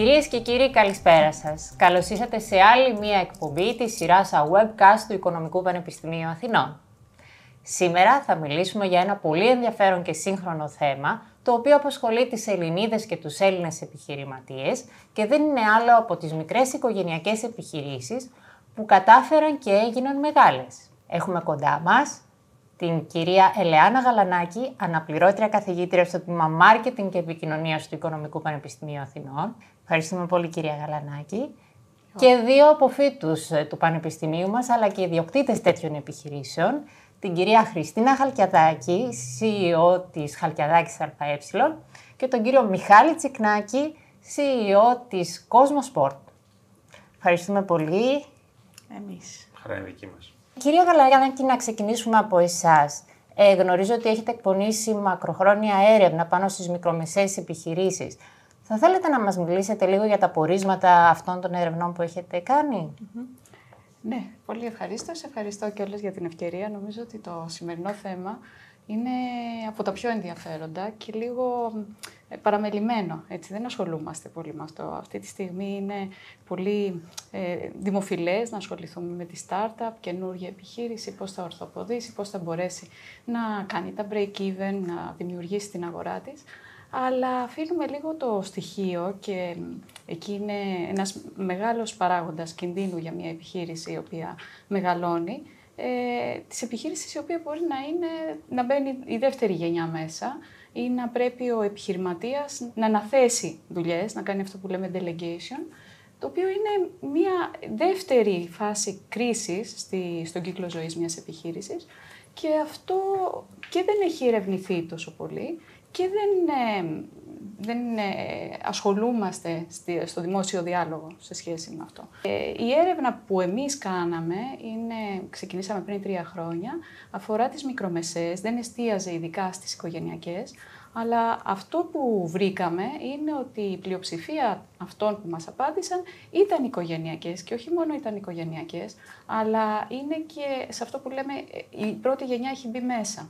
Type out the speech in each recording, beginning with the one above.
Κυρίες και κύριοι, καλησπέρα σας. Καλώς ήρθατε σε άλλη μία εκπομπή της σειράς webcast του Οικονομικού Πανεπιστημίου Αθηνών. Σήμερα θα μιλήσουμε για ένα πολύ ενδιαφέρον και σύγχρονο θέμα, το οποίο απασχολεί τις Ελληνίδες και τους Έλληνες επιχειρηματίες και δεν είναι άλλο από τις μικρές οικογενειακές επιχειρήσεις που κατάφεραν και έγιναν μεγάλες. Έχουμε κοντά μας την κυρία Ελεάνα Γαλανάκη, αναπληρώτρια καθηγήτρια στο τμήμα Marketing και Επικοινωνίας του Οικονομικού Πανεπιστημίου Αθηνών. Ευχαριστούμε πολύ, κυρία Γαλανάκη. Και δύο αποφύτους ε, του Πανεπιστημίου μας, αλλά και ιδιοκτήτες τέτοιων επιχειρήσεων, την κυρία Χριστίνα Χαλκιαδάκη, CEO της Χαλκιαδάκης ΑΕ, και τον κύριο Μιχάλη Τσικνάκη, CEO της Cosmo Sport. Ευχαριστούμε πολύ. Εμείς. Χαρά είναι δική μας. Κυρία Γαλαγιάννη, να ξεκινήσουμε από εσάς. Ε, γνωρίζω ότι έχετε εκπονήσει μακροχρόνια έρευνα πάνω στις μικρομεσαίες επιχειρήσεις. Θα θέλετε να μας μιλήσετε λίγο για τα πορίσματα αυτών των ερευνών που έχετε Ναι, πολύ ευχαριστώ. Σε ευχαριστώ και όλες για την ευκαιρία. Νομίζω ότι το σημερινό θέμα είναι από τα πιο ενδιαφέροντα και λίγο ε, παραμελημένο. Έτσι, δεν ασχολούμαστε πολύ με αυτό. Αυτή τη στιγμή είναι πολύ ε, δημοφιλές να ασχοληθούμε με τη startup, καινούργια επιχείρηση, πώς θα ορθοποδήσει, πώς θα μπορέσει να κάνει τα break-even, να δημιουργήσει την αγορά της. Αλλά αφήνουμε λίγο το στοιχείο και εκεί είναι ένας μεγάλος παράγοντας κινδύνου για μια επιχείρηση η οποία μεγαλώνει, ε, της επιχείρησης η οποία μπορεί να, είναι, να μπαίνει η δεύτερη γενιά μέσα ή να πρέπει ο επιχειρηματίας να αναθέσει δουλειές, να κάνει αυτό που λέμε delegation, το οποίο είναι μια δεύτερη φάση κρίσης στη, στον κύκλο ζωής μιας επιχείρησης και αυτό και δεν έχει ερευνηθεί τόσο πολύ και δεν, ε, δεν ε, ασχολούμαστε στο δημόσιο διάλογο σε σχέση με αυτό. Ε, η έρευνα που εμείς κάναμε, είναι, ξεκινήσαμε πριν τρία χρόνια, αφορά τις μικρομεσαίες, δεν εστίαζε ειδικά στις οικογενειακές, αλλά αυτό που βρήκαμε είναι ότι η πλειοψηφία αυτών που μας απάντησαν ήταν οικογενειακές και όχι μόνο ήταν οικογενειακές, αλλά είναι και σε αυτό που λέμε η πρώτη γενιά έχει μπει μέσα.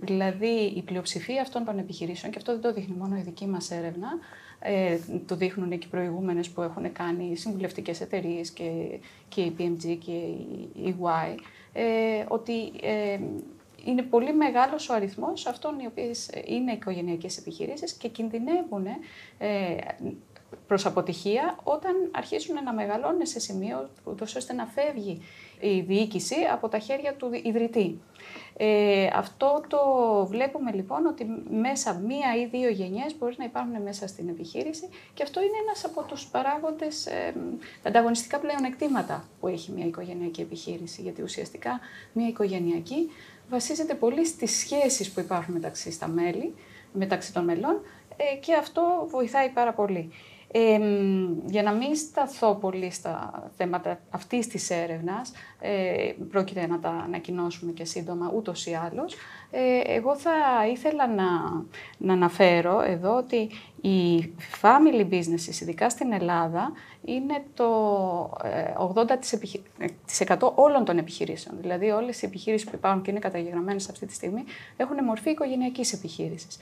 Δηλαδή η πλειοψηφία αυτών των επιχειρήσεων, και αυτό δεν το δείχνει μόνο η δική μας έρευνα, ε, το δείχνουν και οι προηγούμενες που έχουν κάνει συμβουλευτικές εταιρείες και, και η PMG και η EY, ε, ότι ε, είναι πολύ μεγάλος ο αριθμός αυτών οι οποίες είναι οικογενειακές επιχειρήσεις και κινδυνεύουν ε, προς αποτυχία όταν αρχίσουν να μεγαλώνουν σε σημείο ώστε να φεύγει η διοίκηση από τα χέρια του ιδρυτή. Ε, αυτό το βλέπουμε λοιπόν ότι μέσα μία ή δύο γενιές μπορεί να υπάρχουν μέσα στην επιχείρηση και αυτό είναι ένας από τους παράγοντες ε, ανταγωνιστικά πλεονεκτήματα που έχει μια οικογενειακή επιχείρηση γιατί ουσιαστικά μια οικογενειακή βασίζεται πολύ στις σχέσεις που υπάρχουν μεταξύ, στα μέλη, μεταξύ των μελών ε, και αυτό βοηθάει πάρα πολύ. Ε, για να μην σταθώ πολύ στα θέματα αυτής της έρευνας, ε, πρόκειται να τα ανακοινώσουμε και σύντομα ούτως ή άλλως, ε, εγώ θα ήθελα να, να αναφέρω εδώ ότι οι family businesses, ειδικά στην Ελλάδα, είναι το 80% ε, όλων των επιχειρήσεων. Δηλαδή όλες οι επιχείρησεις που υπάρχουν και είναι καταγεγραμμένες αυτή τη στιγμή έχουν μορφή οικογενειακής επιχείρησης.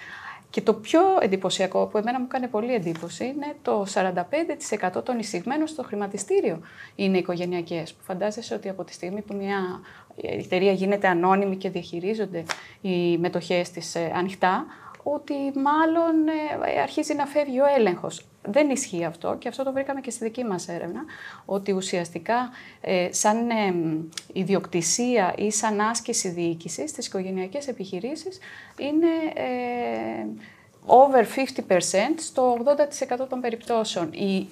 Και το πιο εντυπωσιακό που εμένα μου κάνει πολύ εντύπωση είναι το 45% των εισηγμένων στο χρηματιστήριο είναι οικογενειακές. Που φαντάζεσαι ότι από τη στιγμή που μια εταιρεία γίνεται ανώνυμη και διαχειρίζονται οι μετοχές της ε, ανοιχτά, ότι μάλλον ε, αρχίζει να φεύγει ο έλεγχος. Δεν ισχύει αυτό και αυτό το βρήκαμε και στη δική μας έρευνα, ότι ουσιαστικά ε, σαν ε, ιδιοκτησία ή σαν άσκηση διοίκησης στις οικογενειακές επιχειρήσεις είναι ε, over 50% στο 80% των περιπτώσεων. Η,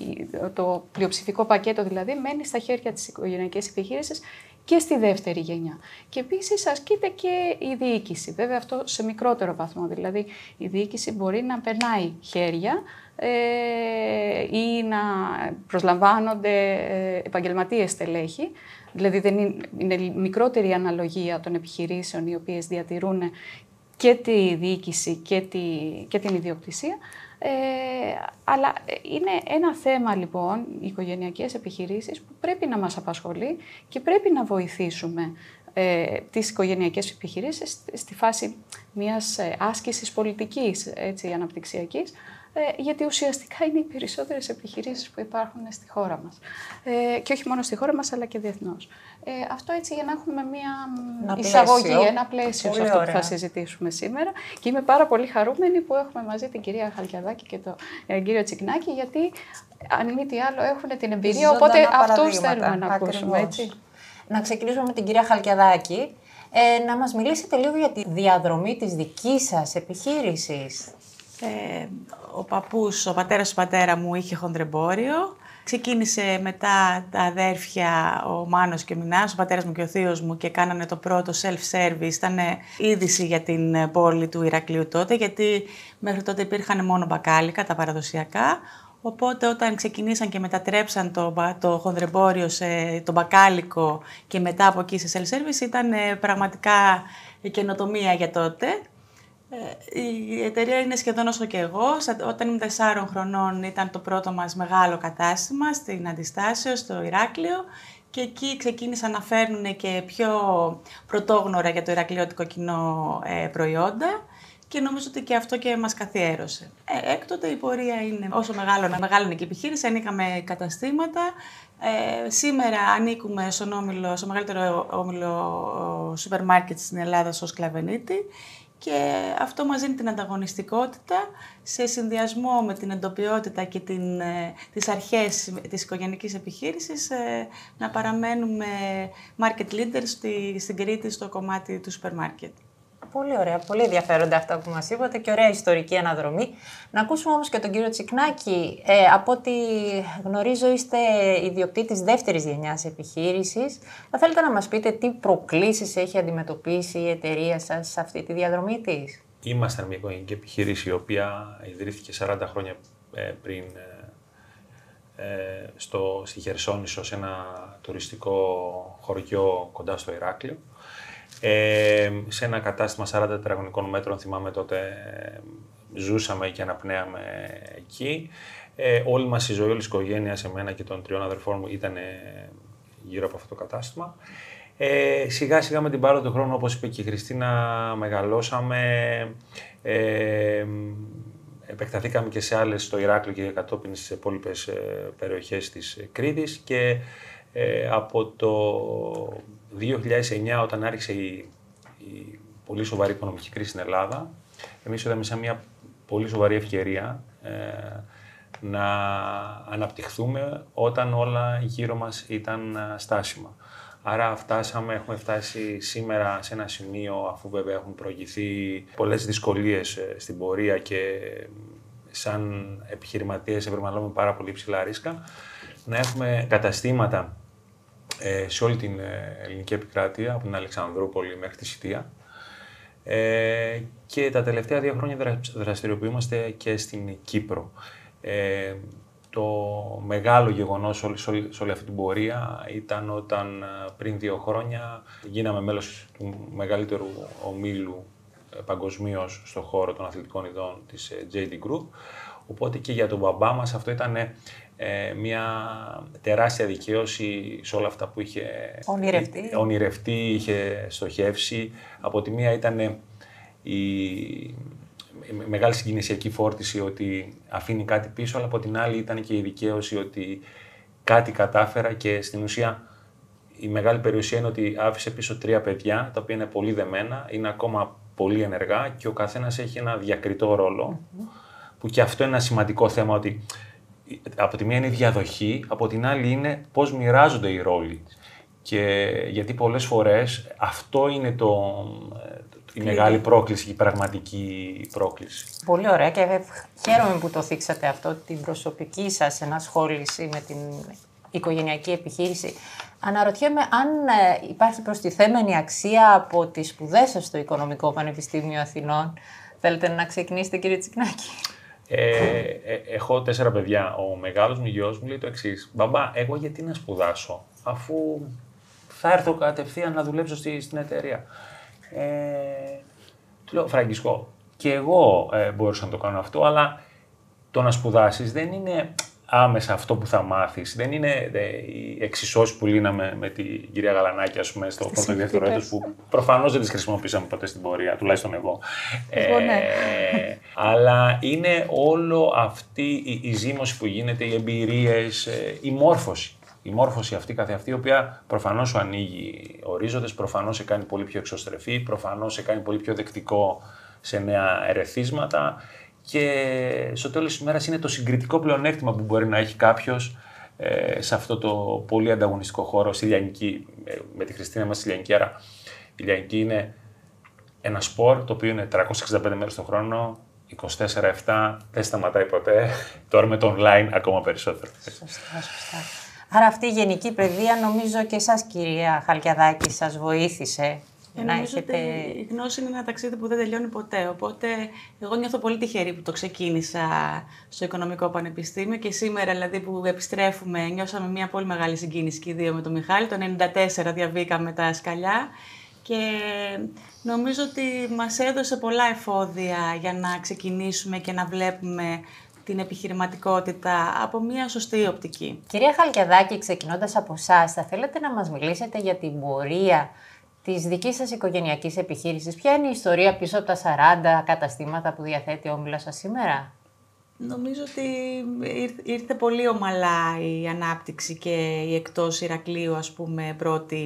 το πλειοψηφικό πακέτο δηλαδή μένει στα χέρια της οικογενειακής επιχείρησης και στη δεύτερη γενιά. Και επίσης ασκείται και η διοίκηση. Βέβαια αυτό σε μικρότερο βαθμό. Δηλαδή η διοίκηση μπορεί να περνάει χέρια ε, ή να προσλαμβάνονται ε, επαγγελματίες στελέχη. Δηλαδή δεν είναι, είναι μικρότερη αναλογία των επιχειρήσεων οι οποίες διατηρούν και τη διοίκηση και, τη, και την ιδιοκτησία. Ε, αλλά είναι ένα θέμα λοιπόν, οι οικογενειακές επιχειρήσεις που πρέπει να μας απασχολεί και πρέπει να βοηθήσουμε ε, τις οικογενειακές επιχειρήσεις στη φάση μιας ε, άσκησης πολιτικής, έτσι, αναπτυξιακής, ε, γιατί ουσιαστικά είναι οι περισσότερες επιχειρήσεις που υπάρχουν στη χώρα μας. Ε, και όχι μόνο στη χώρα μας, αλλά και διεθνώς. Ε, αυτό έτσι για να έχουμε μια ένα εισαγωγή, πλαίσιο. ένα πλαίσιο σε αυτό που θα συζητήσουμε σήμερα. Και είμαι πάρα πολύ χαρούμενη που έχουμε μαζί την κυρία Χαλκιαδάκη και τον ε, κύριο Τσικνάκη, γιατί αν μη τι άλλο έχουν την εμπειρία, οπότε αυτούς θέλουμε να ακούσουμε. Έτσι. Να ξεκινήσουμε με την κυρία Χαλκιαδάκη. Ε, να μας μιλήσετε λίγο για τη διαδρομή της δικής σας επιχείρησης. Ε, ο παππούς, ο πατέρας του πατέρα μου είχε χοντρεμπόριο. Ξεκίνησε μετά τα αδέρφια, ο Μάνος και ο Μινάς, ο πατέρας μου και ο θείος μου και κάνανε το πρώτο self-service. Ήταν είδηση για την πόλη του Ηρακλείου τότε, γιατί μέχρι τότε υπήρχαν μόνο μπακάλικα, τα παραδοσιακά. Οπότε όταν ξεκινήσαν και μετατρέψαν το, το χονδρεμπόριο σε το μπακάλικο και μετά από εκεί σε self-service ήταν ε, πραγματικά καινοτομία για τότε. Ε, η εταιρεία είναι σχεδόν όσο και εγώ. Όταν ήμουν 4 χρονών ήταν το πρώτο μας μεγάλο κατάστημα στην Αντιστάσιο, στο Ηράκλειο και εκεί ξεκίνησαν να φέρνουν και πιο πρωτόγνωρα για το ηρακλειώτικο κοινό ε, προϊόντα και νομίζω ότι και αυτό και μας καθιέρωσε. Ε, έκτοτε η πορεία είναι όσο μεγάλο να μεγάλωνε και η επιχείρηση, ανοίγαμε καταστήματα. Ε, σήμερα ανήκουμε στον όμιλο, στο μεγαλύτερο όμιλο σούπερ μάρκετ στην Ελλάδα, στο Σκλαβενίτη και αυτό μας δίνει την ανταγωνιστικότητα σε συνδυασμό με την εντοπιότητα και την, ε, τις αρχές της οικογενικής επιχείρησης ε, να παραμένουμε market leaders στη, στην Κρήτη στο κομμάτι του σούπερ μάρκετ. Πολύ ωραία, πολύ ενδιαφέροντα αυτά που μας είπατε και ωραία ιστορική αναδρομή. Να ακούσουμε όμως και τον κύριο Τσικνάκη. Ε, από ό,τι γνωρίζω είστε ιδιοκτήτης δεύτερης γενιάς επιχείρησης. Θα θέλετε να μας πείτε τι προκλήσεις έχει αντιμετωπίσει η εταιρεία σας σε αυτή τη διαδρομή της; Είμαστε μια οικογενειακή επιχείρηση η οποία ιδρύθηκε 40 χρόνια ε, πριν ε, ε, στο, στη Χερσόνησο σε ένα τουριστικό χωριό κοντά στο Ηράκλειο. Ε, σε ένα κατάστημα 40 τετραγωνικών μέτρων, θυμάμαι τότε, ζούσαμε και αναπνέαμε εκεί. Ε, όλη μας η ζωή, όλη η οικογένεια, σε μένα και των τριών αδερφών μου, ήταν γύρω από αυτό το κατάστημα. Ε, σιγά σιγά με την πάροδο του χρόνου, όπως είπε και η Χριστίνα, μεγαλώσαμε, ε, επεκταθήκαμε και σε άλλες, στο Ηράκλειο και κατόπιν στις υπόλοιπες ε, περιοχές της Κρήτης και ε, από το 2009 όταν άρχισε η, η πολύ σοβαρή οικονομική κρίση στην Ελλάδα, εμείς είδαμε σαν μια πολύ σοβαρή ευκαιρία ε, να αναπτυχθούμε όταν όλα γύρω μας ήταν ε, στάσιμα. Άρα φτάσαμε, έχουμε φτάσει σήμερα σε ένα σημείο, αφού βέβαια έχουν προηγηθεί πολλές δυσκολίες ε, στην πορεία και σαν επιχειρηματίες ευρωμαλώμε πάρα πολύ ψηλά ρίσκα, να έχουμε καταστήματα ε, σε όλη την ε, ελληνική επικράτεια, από την Αλεξανδρούπολη μέχρι τη Σιτία. Ε, και τα τελευταία δύο χρόνια δραστηριοποιούμαστε και στην Κύπρο. Ε, το μεγάλο γεγονός σε όλη, σε όλη αυτή την πορεία ήταν όταν ε, πριν δύο χρόνια γίναμε μέλος του μεγαλύτερου ομίλου ε, παγκοσμίως στο χώρο των αθλητικών ειδών της JD Group. Οπότε και για τον μπαμπά μας αυτό ήταν ε, μια τεράστια δικαίωση σε όλα αυτά που είχε ονειρευτεί, ονειρευτεί είχε στοχεύσει. Από τη μία ήταν η μεγάλη συγκινησιακή φόρτιση ότι αφήνει κάτι πίσω, αλλά από την άλλη ήταν και η δικαίωση ότι κάτι κατάφερα και στην ουσία η μεγάλη περιουσία είναι ότι άφησε πίσω τρία παιδιά, τα οποία είναι πολύ δεμένα, είναι ακόμα πολύ ενεργά και ο καθένας έχει ένα διακριτό που και αυτό είναι ένα σημαντικό θέμα, ότι από τη μία είναι η διαδοχή, από την άλλη είναι πώς μοιράζονται οι ρόλοι. Και γιατί πολλές φορές αυτό είναι το, η μεγάλη πρόκληση, η πραγματική πρόκληση. Πολύ ωραία και χαίρομαι που το θίξατε αυτό, την προσωπική σας ενασχόληση με την οικογενειακή επιχείρηση. Αναρωτιέμαι αν ε, υπάρχει προστιθέμενη αξία από τις σπουδές σας στο Οικονομικό Πανεπιστήμιο Αθηνών. Θέλετε να ξεκινήσετε κύριε Τσικνάκη; Ε, ε, έχω τέσσερα παιδιά. Ο μεγάλος μου γιος μου λέει το εξής. Μπαμπά, εγώ γιατί να σπουδάσω, αφού θα έρθω κατευθείαν να δουλέψω στη, στην εταιρεία. Ε, του λέω, Φραγκισκό, και εγώ ε, μπορούσα να το κάνω αυτό, αλλά το να σπουδάσεις δεν είναι άμεσα αυτό που θα μάθεις. Δεν είναι ε, οι εξισώσεις που λύναμε με την κυρία Γαλανάκη, ας πούμε, στο πρώτο δεύτερο έτος, που προφανώς δεν τις χρησιμοποίησαμε ποτέ στην πορεία, τουλάχιστον εγώ. Εγώ, ναι. Ε, αλλά είναι όλο αυτή η, η ζήμωση που γίνεται, οι εμπειρίες, ε, η μόρφωση. Η μόρφωση αυτή καθεαυτή, η οποία προφανώς σου ανοίγει ορίζοντες, προφανώς σε κάνει πολύ πιο εξωστρεφή, προφανώς σε κάνει πολύ πιο δεκτικό σε νέα ερεθίσματα και στο τέλος της ημέρας είναι το συγκριτικό πλεονέκτημα που μπορεί να έχει κάποιος ε, σε αυτό το πολύ ανταγωνιστικό χώρο, στη Λιανική, ε, με τη Χριστίνα μας στη Λιανική, άρα η Λιανική είναι ένα σπορ το οποίο είναι 365 μέρες το χρόνο, 24-7, δεν σταματάει ποτέ, τώρα με το online ακόμα περισσότερο. Σωστά, σωστά. Άρα αυτή η γενική παιδεία νομίζω και εσάς κυρία Χαλκιαδάκη σας βοήθησε ε, να νομίζω έχετε... ότι η γνώση είναι ένα ταξίδι που δεν τελειώνει ποτέ. Οπότε, εγώ νιώθω πολύ τυχερή που το ξεκίνησα στο Οικονομικό Πανεπιστήμιο και σήμερα, δηλαδή, που επιστρέφουμε, νιώσαμε μια πολύ μεγάλη συγκίνηση και οι δύο με τον Μιχάλη. Το 1994 διαβήκαμε τα σκαλιά και νομίζω ότι μας έδωσε πολλά εφόδια για να ξεκινήσουμε και να βλέπουμε την επιχειρηματικότητα από μια σωστή οπτική. Κυρία Χαλκιαδάκη, ξεκινώντας από εσάς, θα θέλετε να μας μιλήσετε για την πορεία της δικής σας οικογενειακής επιχείρησης. Ποια είναι η ιστορία πίσω από τα 40 καταστήματα που διαθέτει ο Όμιλος σας σήμερα; Νομίζω ότι ήρθε πολύ ομαλά η ανάπτυξη και η εκτός Ηρακλείου, ας πούμε, πρώτη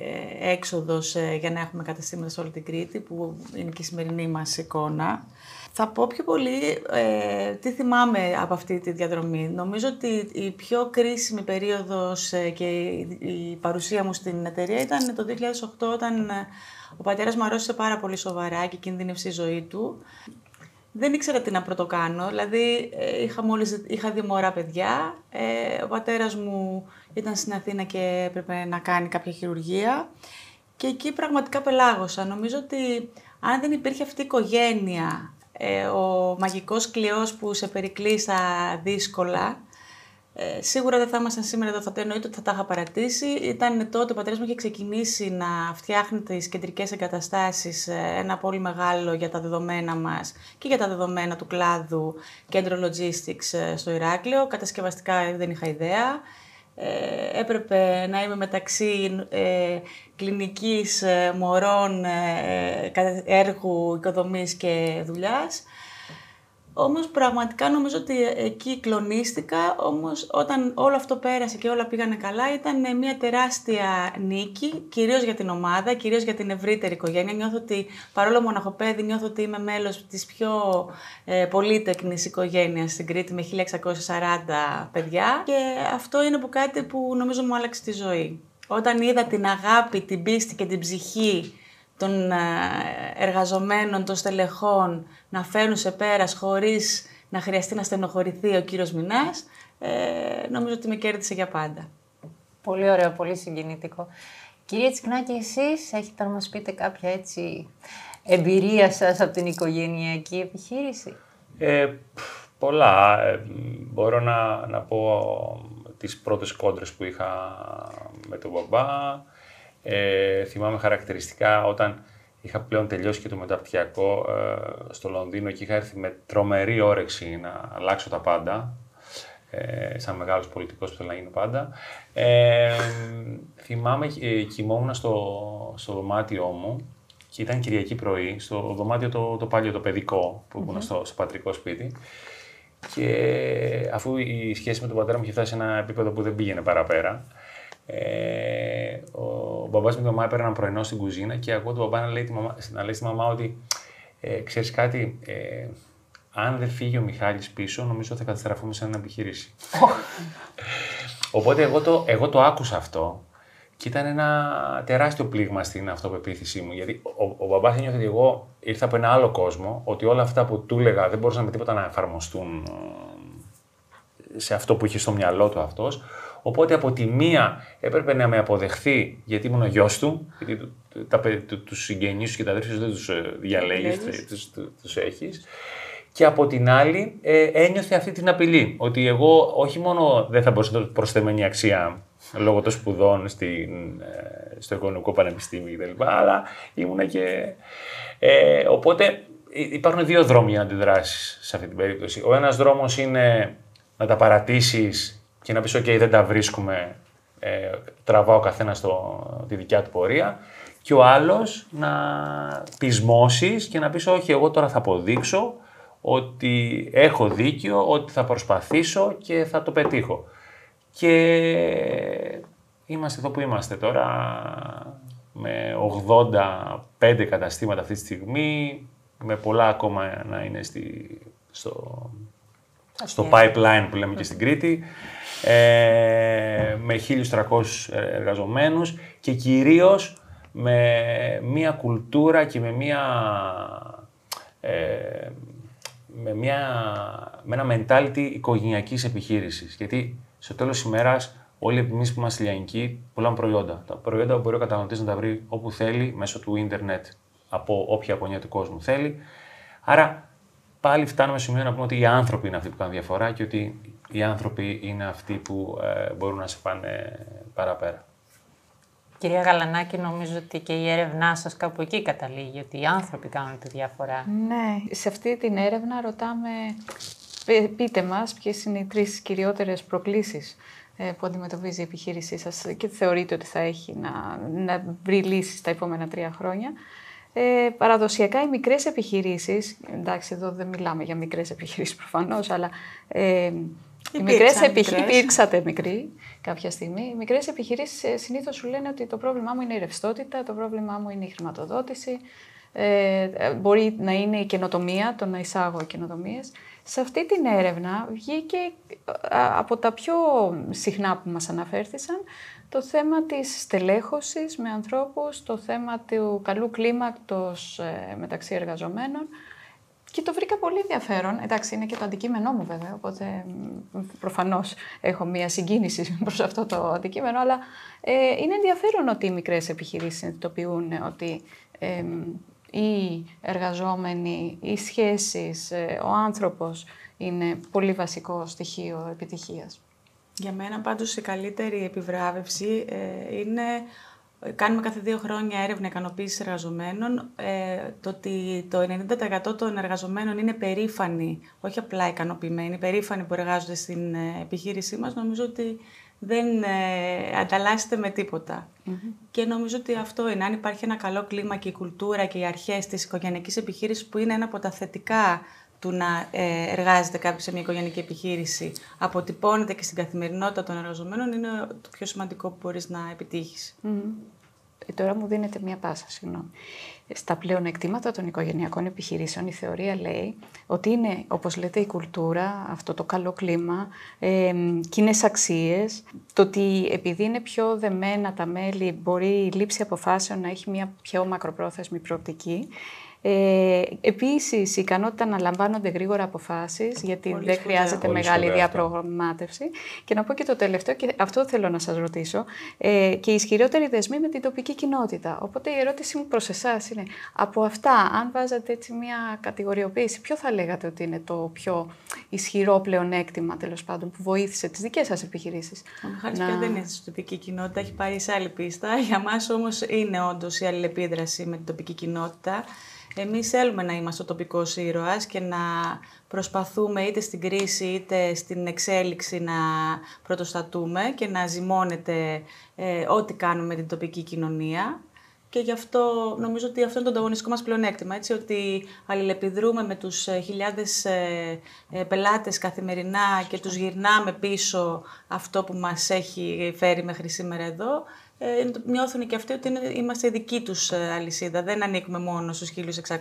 ε, έξοδος ε, για να έχουμε καταστήματα σε όλη την Κρήτη, που είναι και η σημερινή μας εικόνα. Θα πω πιο πολύ ε, τι θυμάμαι από αυτή τη διαδρομή. Νομίζω ότι η πιο κρίσιμη περίοδος ε, και η, παρουσία μου στην εταιρεία ήταν το 2008 όταν ε, ο πατέρας μου αρρώστησε πάρα πολύ σοβαρά και κινδύνευσε η ζωή του. Δεν ήξερα τι να πρωτοκάνω, δηλαδή ε, είχα, μόλις, είχα δύο μωρά παιδιά, ο πατέρας μου ήταν στην Αθήνα και έπρεπε να κάνει κάποια χειρουργία και εκεί πραγματικά πελάγωσα. Νομίζω ότι αν δεν υπήρχε αυτή η οικογένεια ε, ο μαγικός κλειός που σε περικλείσα δύσκολα. Ε, σίγουρα δεν θα ήμασταν σήμερα εδώ, θα το εννοείται ότι θα τα είχα παρατήσει. Ήταν τότε ο πατέρας μου είχε ξεκινήσει να φτιάχνει τις κεντρικές εγκαταστάσεις, ε, ένα πολύ μεγάλο για τα δεδομένα μας και για τα δεδομένα του κλάδου κέντρο logistics ε, στο Ηράκλειο. Κατασκευαστικά δεν είχα ιδέα. Ε, έπρεπε να είμαι μεταξύ ε, κλινικής ε, μωρών, ε, έργου, οικοδομής και δουλειάς. Όμως πραγματικά νομίζω ότι εκεί κλονίστηκα, όμως όταν όλο αυτό πέρασε και όλα πήγανε καλά ήταν μια τεράστια νίκη, κυρίως για την ομάδα, κυρίως για την ευρύτερη οικογένεια. Νιώθω ότι παρόλο μοναχοπέδι νιώθω ότι είμαι μέλος της πιο ε, πολύτεκνης οικογένειας στην Κρήτη με 1640 παιδιά και αυτό είναι που κάτι που νομίζω μου άλλαξε τη ζωή. Όταν είδα την αγάπη, την πίστη και την ψυχή των ε, εργαζομένων, των στελεχών να φέρουν σε πέρας χωρίς να χρειαστεί να στενοχωρηθεί ο κύριος Μινάς, ε, νομίζω ότι με κέρδισε για πάντα. Πολύ ωραίο, πολύ συγκινητικό. Κύριε Τσικνάκη, εσείς έχετε να μας πείτε κάποια έτσι εμπειρία σας από την οικογενειακή επιχείρηση; Ε, πολλά. Ε, μπορώ να, να πω τις πρώτες κόντρες που είχα με τον μπαμπά, ε, θυμάμαι χαρακτηριστικά όταν είχα πλέον τελειώσει και το μεταπτυχιακό ε, στο Λονδίνο και είχα έρθει με τρομερή όρεξη να αλλάξω τα πάντα. Ε, σαν μεγάλος πολιτικός που θέλω να γίνω πάντα. Ε, θυμάμαι, ε, κοιμόμουν στο, στο δωμάτιό μου και ήταν Κυριακή πρωί, στο δωμάτιο το, το πάλιο το παιδικό που ήμουν στο, στο πατρικό σπίτι. Και αφού η σχέση με τον πατέρα μου είχε φτάσει σε ένα επίπεδο που δεν πήγαινε παραπέρα, ε, ο μπαμπάς με τη μαμά έπαιρναν πρωινό στην κουζίνα και ακούω τον μπαμπά να λέει, μαμά, να λέει στη μαμά ότι ε, ξέρεις κάτι, ε, αν δεν φύγει ο Μιχάλης πίσω, νομίζω θα καταστραφούμε σε ένα επιχείρηση. Οπότε εγώ το, εγώ το άκουσα αυτό και ήταν ένα τεράστιο πλήγμα στην αυτοπεποίθησή μου. Γιατί ο, ο μπαμπάς ένιωθε ότι εγώ ήρθα από ένα άλλο κόσμο, ότι όλα αυτά που του έλεγα δεν μπορούσαν με τίποτα να εφαρμοστούν ε, σε αυτό που είχε στο μυαλό του αυτός. Οπότε από τη μία έπρεπε να με αποδεχθεί γιατί ήμουν ο γιος του, γιατί του συγγενείς σου και τα αδέρφια σου δεν τους ε, διαλέγεις, τους έχεις. Και από την άλλη ε, ένιωθε αυτή την απειλή. Ότι εγώ όχι μόνο δεν θα μπορούσα να προσθεμένη αξία λόγω των σπουδών στην, ε, στο Οικονομικό Πανεπιστήμιο κτλ. Αλλά ήμουν και. Ε, οπότε υπάρχουν δύο δρόμοι για να αντιδράσεις σε αυτή την περίπτωση. Ο ένας δρόμος είναι να τα παρατήσεις και να πεις «ΟΚ, δεν τα βρίσκουμε, ε, τραβάω ο καθένας το, τη δικιά του πορεία» και ο άλλος να πεισμώσεις και να πεις «Όχι, εγώ τώρα θα αποδείξω ότι έχω δίκιο, ότι θα προσπαθήσω και θα το πετύχω». Και είμαστε εδώ που είμαστε τώρα, με 85 καταστήματα αυτή τη στιγμή, με πολλά ακόμα να είναι στη, στο, στο pipeline που λέμε και στην Κρήτη, ε, με 1.300 εργαζομένους και κυρίως με μια κουλτούρα και με μια, ε, με μια με ένα mentality οικογενειακής επιχείρησης. Γιατί στο τέλος της ημέρας όλοι εμεί που είμαστε λιανικοί πουλάμε προϊόντα. Τα προϊόντα μπορεί ο καταναλωτής να τα βρει όπου θέλει, μέσω του ίντερνετ, από όποια γωνία του κόσμου θέλει. Άρα πάλι φτάνουμε στο σημείο να πούμε ότι οι άνθρωποι είναι αυτοί που κάνουν διαφορά και ότι οι άνθρωποι είναι αυτοί που ε, μπορούν να σε πάνε παραπέρα. Κυρία Γαλανάκη, νομίζω ότι και η έρευνά σας κάπου εκεί καταλήγει, ότι οι άνθρωποι κάνουν τη διαφορά. Ναι, σε αυτή την έρευνα ρωτάμε, πείτε μας ποιες είναι οι τρεις κυριότερες προκλήσεις ε, που αντιμετωπίζει η επιχείρησή σας και θεωρείτε ότι θα έχει να, να βρει λύσεις τα επόμενα τρία χρόνια. Ε, παραδοσιακά οι μικρές επιχειρήσεις, εντάξει εδώ δεν μιλάμε για μικρές επιχειρήσεις προφανώς, αλλά ε, οι μικρές επιχειρήσεις, υπήρξατε μικροί κάποια στιγμή, οι μικρές επιχειρήσεις ε, συνήθως σου λένε ότι το πρόβλημά μου είναι η ρευστότητα, το πρόβλημά μου είναι η χρηματοδότηση, ε, ε μπορεί να είναι η καινοτομία, το να εισάγω καινοτομίες. Σε αυτή την έρευνα βγήκε από τα πιο συχνά που μας αναφέρθησαν το θέμα της στελέχωσης με ανθρώπους, το θέμα του καλού κλίμακτος ε, μεταξύ εργαζομένων και το βρήκα πολύ ενδιαφέρον. Εντάξει, είναι και το αντικείμενό μου βέβαια, οπότε προφανώς έχω μία συγκίνηση προς αυτό το αντικείμενο, αλλά ε, είναι ενδιαφέρον ότι οι μικρές επιχειρήσεις συνειδητοποιούν ότι οι εργαζόμενοι, οι σχέσεις, ε, ο άνθρωπος είναι πολύ βασικό στοιχείο επιτυχίας. Για μένα πάντως η καλύτερη επιβράβευση ε, είναι Κάνουμε κάθε δύο χρόνια έρευνα ικανοποίησης εργαζομένων. Ε, το ότι το 90% των εργαζομένων είναι περήφανοι, όχι απλά ικανοποιημένοι, περήφανοι που εργάζονται στην επιχείρησή μας, νομίζω ότι δεν ε, ανταλλάσσεται με τιποτα Και νομίζω ότι αυτό είναι. Αν υπάρχει ένα καλό κλίμα και η κουλτούρα και οι αρχές της οικογενειακή επιχείρησης, που είναι ένα από τα θετικά του να ε, εργάζεται κάποιος σε μια οικογενειακή επιχείρηση, αποτυπώνεται και στην καθημερινότητα των εργαζομένων, είναι το πιο σημαντικό που μπορείς να επιτύχεις. Ε, τώρα μου δίνετε μία πάσα, συγγνώμη. Στα πλέον εκτίματα των οικογενειακών επιχειρήσεων η θεωρία λέει ότι είναι, όπως λέτε, η κουλτούρα, αυτό το καλό κλίμα, ε, κοινέ αξίες, το ότι επειδή είναι πιο δεμένα τα μέλη μπορεί η λήψη αποφάσεων να έχει μια πιο μακροπρόθεσμη προοπτική ε, Επίσης, η ικανότητα να λαμβάνονται γρήγορα αποφάσεις, γιατί δεν χρειάζεται μεγάλη διαπρογραμμάτευση. Και να πω και το τελευταίο, και αυτό θέλω να σας ρωτήσω, ε, και οι ισχυρότεροι δεσμοί με την τοπική κοινότητα. Οπότε η ερώτηση μου προς εσάς είναι, από αυτά, αν βάζατε έτσι μια κατηγοριοποίηση, ποιο θα λέγατε ότι είναι το πιο ισχυρό πλεονέκτημα, τέλος πάντων, που βοήθησε τις δικές σας επιχειρήσεις. Ο Μιχάλης να... δεν είναι στην τοπική κοινότητα, έχει πάρει σε άλλη πίστα. Για μας όμως είναι όντως η αλληλεπίδραση με την τοπική κοινότητα. Εμείς θέλουμε να είμαστε ο τοπικός ήρωας και να προσπαθούμε είτε στην κρίση είτε στην εξέλιξη να πρωτοστατούμε και να ζυμώνεται ε, ό,τι κάνουμε με την τοπική κοινωνία. Και γι' αυτό νομίζω ότι αυτό είναι το ανταγωνιστικό μας πλεονέκτημα, έτσι, ότι αλληλεπιδρούμε με τους ε, χιλιάδες ε, ε, πελάτες καθημερινά και τους γυρνάμε πίσω αυτό που μας έχει φέρει μέχρι σήμερα εδώ ε, νιώθουν και αυτοί ότι είναι, είμαστε δική τους ε, αλυσίδα. Δεν ανήκουμε μόνο στους 1600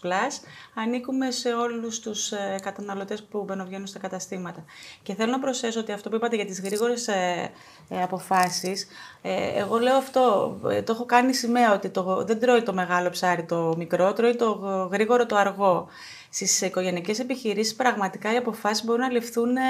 πλάς, ανήκουμε σε όλους τους ε, καταναλωτές που μπαινοβγαίνουν στα καταστήματα. Και θέλω να προσθέσω ότι αυτό που είπατε για τις γρήγορες ε, ε αποφάσεις, ε, εγώ λέω αυτό, το έχω κάνει σημαία ότι το, δεν τρώει το μεγάλο ψάρι το μικρό, τρώει το γρήγορο το αργό. Στις οικογενειακέ επιχειρήσεις, πραγματικά οι αποφάσεις μπορούν να ληφθούν ε,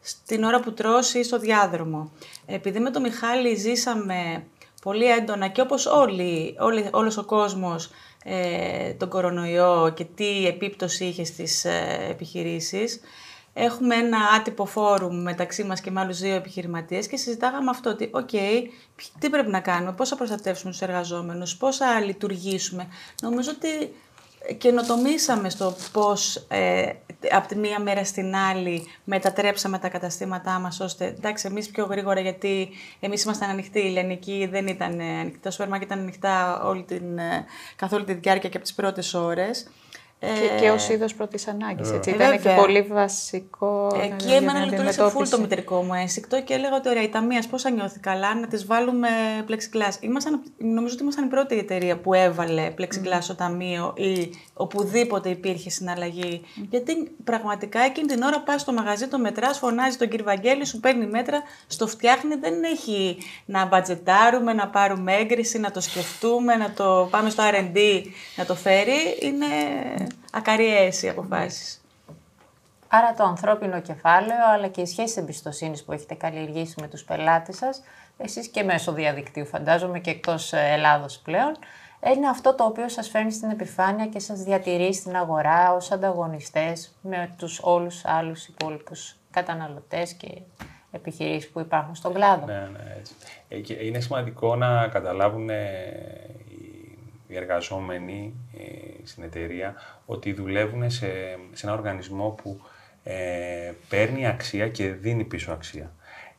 στην ώρα που τρώσει ή στο διάδρομο. Επειδή με τον Μιχάλη ζήσαμε πολύ έντονα και όπως όλοι, όλοι όλος ο κόσμος ε, τον κορονοϊό και τι επίπτωση είχε στις ε, επιχειρήσεις, έχουμε ένα άτυπο φόρουμ μεταξύ μας και με άλλους δύο επιχειρηματίες και συζητάγαμε αυτό ότι, οκ, τι πρέπει να κάνουμε, πώς θα προστατεύσουμε τους εργαζόμενους, πώς θα λειτουργήσουμε. Νομίζω ότι καινοτομήσαμε στο πώς ε, από τη μία μέρα στην άλλη μετατρέψαμε τα καταστήματά μας ώστε, εντάξει, εμείς πιο γρήγορα γιατί εμείς ήμασταν ανοιχτοί, η λιανική δεν ήταν ανοιχτή, τα σούπερ ήταν ανοιχτά όλη την, ε, καθ' όλη τη διάρκεια και από τις πρώτες ώρες. Και, και ως είδος πρώτης ανάγκης. Έτσι. Ε, Ήταν και πολύ βασικό. Εκεί εμένα λειτουργήσε φουλ το μητρικό μου ένστικτο και έλεγα ότι ωραία, η ταμεία πώς νιώθει καλά, να τη βάλουμε πλεξικλά. Νομίζω ότι ήμασταν η πρώτη εταιρεία που έβαλε πλεξικλά στο ταμείο ή οπουδήποτε υπήρχε συναλλαγή. Γιατί πραγματικά εκείνη την ώρα πας στο μαγαζί, το μετράς, φωνάζει τον κύριο Βαγγέλη, σου παίρνει μέτρα, στο φτιάχνει. Δεν έχει να μπατζετάρουμε, να πάρουμε έγκριση, να το σκεφτούμε, να το πάμε στο RD να το φέρει. Είναι ακαριές οι αποφάσεις. Άρα το ανθρώπινο κεφάλαιο, αλλά και οι σχέσεις εμπιστοσύνης που έχετε καλλιεργήσει με τους πελάτες σας, εσείς και μέσω διαδικτύου φαντάζομαι και εκτός ε, Ελλάδος πλέον, είναι αυτό το οποίο σας φέρνει στην επιφάνεια και σας διατηρεί στην αγορά ως ανταγωνιστές με τους όλους άλλους υπόλοιπους καταναλωτές και επιχειρήσεις που υπάρχουν στον κλάδο. Ναι, ναι, έτσι. Ε, είναι σημαντικό να καταλάβουν οι εργαζόμενοι ε, στην εταιρεία ότι δουλεύουν σε, σε ένα οργανισμό που ε, παίρνει αξία και δίνει πίσω αξία.